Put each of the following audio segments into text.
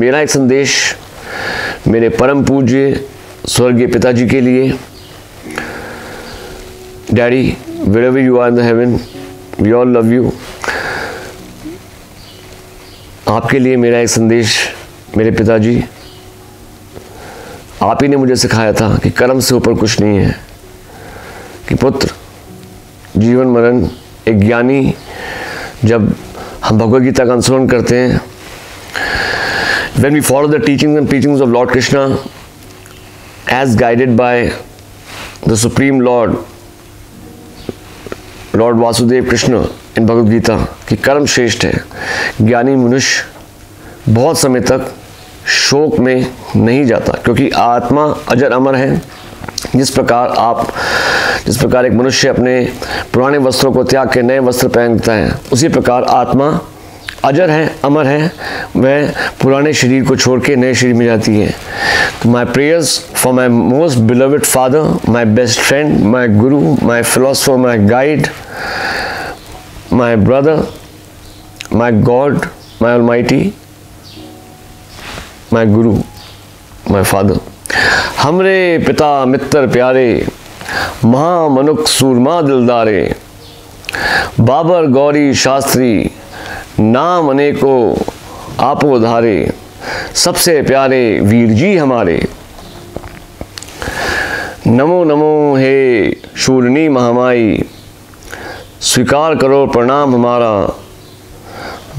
मेरा एक संदेश मेरे परम पूज्य स्वर्गीय पिताजी के लिए। Daddy where you are in the heaven we all love you आपके लिए मेरा एक संदेश मेरे पिताजी। आप ही ने मुझे सिखाया था कि कर्म से ऊपर कुछ नहीं है, कि पुत्र, जीवन मरण एक ज्ञानी, जब हम भगवद गीता का अनुसरण करते हैं when we follow the teachings and teachings of Lord Krishna, as guided by the Supreme Lord Lord Vasudev Krishna in Bhagavad Gita कि कर्म श्रेष्ठ है ज्ञानी मनुष्य बहुत समय तक शोक में नहीं जाता क्योंकि आत्मा अजर अमर है जिस प्रकार आप जिस प्रकार एक मनुष्य अपने पुराने वस्त्रों को त्याग के नए वस्त्र पहनता है उसी प्रकार आत्मा अजर है, अमर है वह पुराने शरीर को छोड़ के नए शरीर में जाती है। तो my prayers for my most beloved father my best friend my guru my philosopher my guide my brother my God my almighty my guru my father हमरे पिता, मित्र, प्यारे, महामनुख, सूरमा, दिलदारे, बाबर, गौरी, शास्त्री नाम अनेको आपो धारे। सबसे प्यारे वीर जी हमारे। नमो नमो हे शूरनी महामाई। स्वीकार करो प्रणाम हमारा।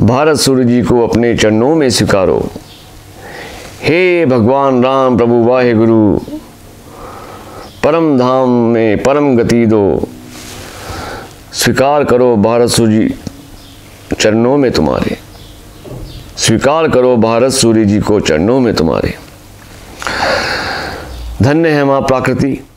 भारत सूर्य जी को अपने चरणों में स्वीकारो। हे भगवान राम प्रभु वाहे गुरु परम धाम में परम गति दो। स्वीकार करो भारत सूर्य चरणों में तुम्हारे। स्वीकार करो भारत सूर्य जी को चरणों में तुम्हारे। धन्य है माँ प्राकृति